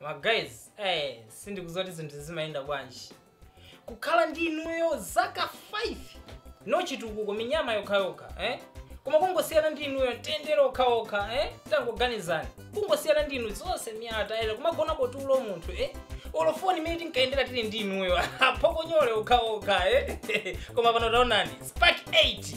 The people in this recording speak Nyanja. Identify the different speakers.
Speaker 1: maguys e eh, sindikuzoti zinthu zizimayenda bwanji kukhala ndi inuyo zaka 5 nochituku koma nyama yokhayokha eh? koma kungosiyana ndi inuyo mtendere okhaokha eh? tangoganizani kungosiyana ndi inu zonse miyata ele kumagona botulo munthu eh? olofoni mene tinkayendera tili ndi inuyo aphokonyole okhaokha eh? koma pano taonani spark 8